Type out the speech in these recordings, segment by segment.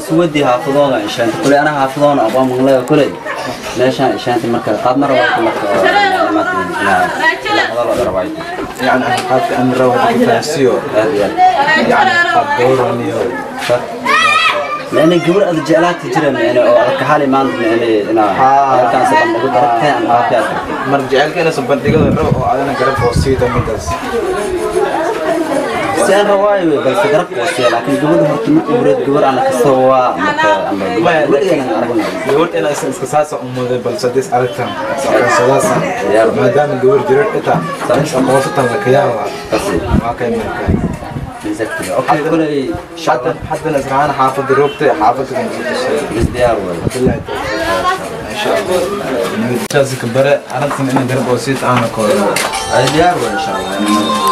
سودي هافضون عشان تقولي أنا هافضون أبغى مغلى كلي ليش عشان تمكن؟ قاد مرة ولا كل مرة لا لا لا لا لا لا لا لا يعني قاد أمره وكيف نسيو يعني قاد دورني لأن قبل أنا جعلت تجري يعني أو كحالي ما عندنا يعني أنا ها. كان سبب نقول درتين أنا ما فيها مرجعك أنا سبندقة الربع وأنا قرب وسيطة مدرس سين رواي بس قرب وصي لكن قبل هرتم قبل قبل أنا كسوا ما قبل أنا أرجع يقول أنا إسكاساسة أمودي بل سدس أرتم سداسة يا رب. ما دام الجور جريت إتا تنسى قوسة لك يا بس ما كان مكان حتى حتى حافظ حافظ إن شاء الله. برا عرفت وسيط ولا إن شاء الله.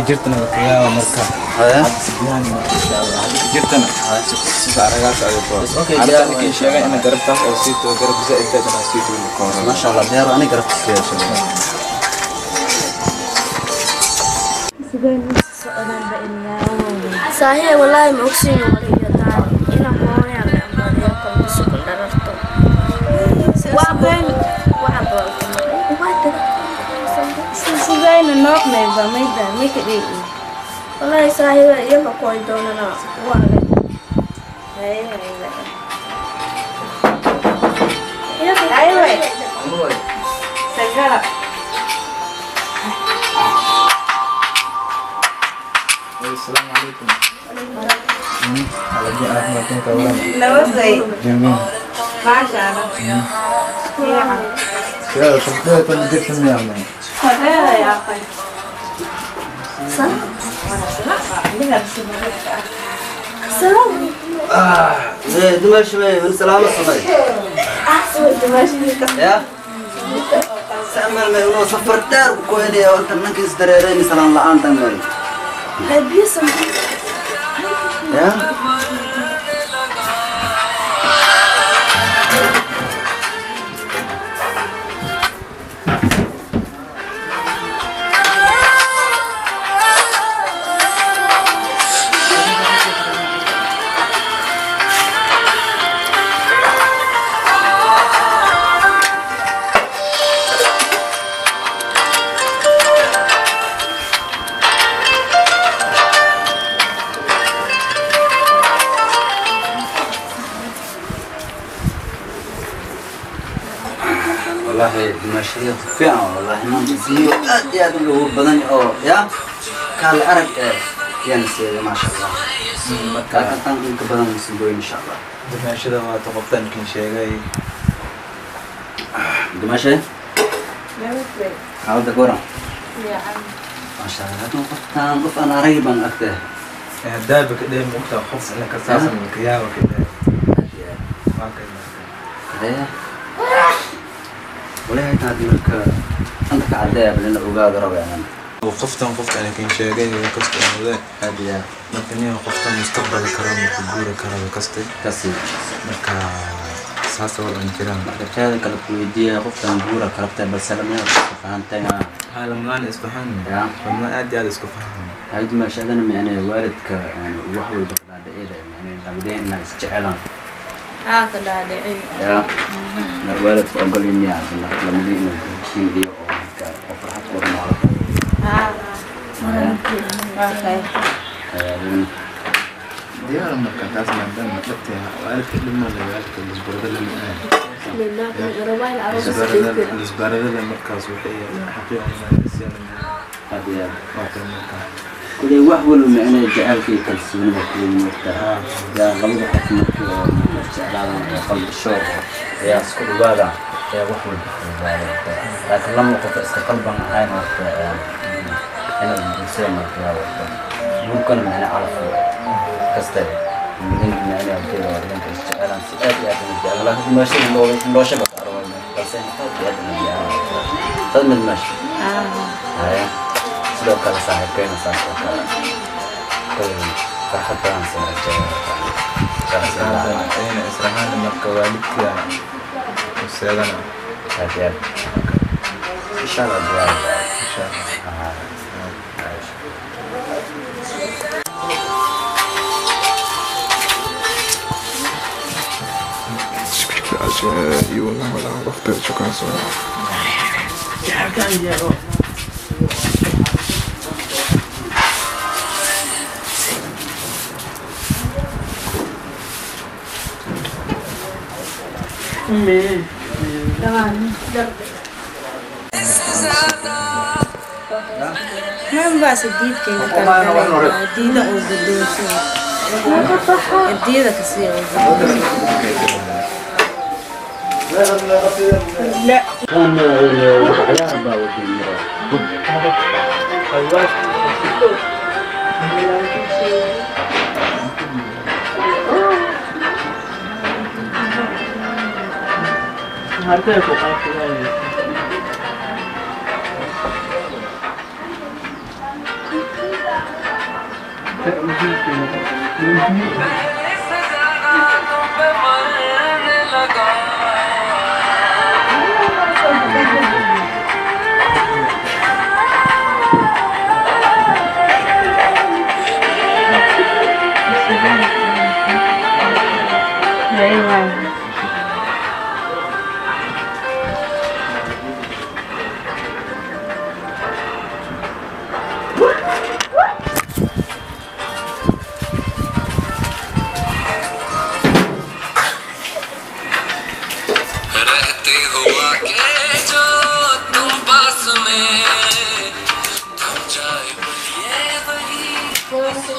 جرتنا بكيا مركا هذا يعني إن شاء الله. جرتنا سيس عرقات على بس الفور أوكي، عرفت يا- أنك إن شاء الله أنا قربت أو سيت وقرب زائد أنا سيت والكورة ما شاء الله ديار أنا I made that, make it easy. Walay, sahil na yan, makwento na na. Walay. Ay, ay, ay. Ay, ay. Sagara. Assalamualaikum. Hmm, kalau dia anak macam kau lah. Lepas ni. Jamin. Masya Allah. Ya. Ya, sampai pun dia senyum. Ada ya apa? إيه دمر شوي من سلامة صدق يا؟ سأمر من إنه سفر دار وكويني وأنت منك استريرين سلام لا أنت من يا؟ والله المشي فعلا والله ما بزيو يا دلو بدن أو يا. كان أرك يعني سيد ما شاء الله. كان كان إنك بدن مسلوي إن شاء الله. دمشق ما تقبل يمكن شيء دمشق؟ nabadday هذا كورة ما شاء الله هذا قفتان قف أنا ريبا أكتر. دابك ده مقطع خبز إنك أساسا من كيا وكده ما walaa xitaa haddii marka anta ka cadeeb lina ogaado rabeecan qoftan qoftan kan sheegayn kasta mudee hadiya marka nin qoftan mustaqbali karo ku guuri karo kasta kasi marka saas oo dhan jiraan dadkaaga kala ku weydiiya qoftan guura karabtay balse lama fahamtay ma halamaan isku fahamay yaa lama aad aad isku fahamay hayd ma shaadana ma anay waalidka wax walba qadaada ee ma anay labadeen la isjecelaan ka dhaadhicin يا الوالد أقول إني عبد الله لما دينا في دي أو فرحت قرنا على waa kay diyaar marka taas maadaama dhabtay waalidka dhimada waalidka lisbarada la lisbarada markaas waxay xaqiiqan هذه waa kan marka كل وحول من أنا جعل في كالسون وكل مرتا يا غلط حكمك jeclaadan oo qalbi shoor ayaa isku dhawaada ayaa wax walba fududaada laakiin lama qof iska qalban ahayn horta inaad bulshada markaa wato guurkana macna calaf kasta midin macna arkeeda waa dhanka isjecelaan si aad iyo aad u jecel laakiin meeshada loo looshaba ka arwayna sudah sa akin sa saka kung kahatan sa mga kasalanan ay nasrahan na magkawalik ya kung sila na kaya isa na drama isa na Yun lang, wala akong bakter, tsaka sa... useedana aad iyo aad insha allah diyaar insha allah يقول لهم لا وقت شو كان はるかよくかってないです。Such a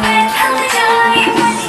way,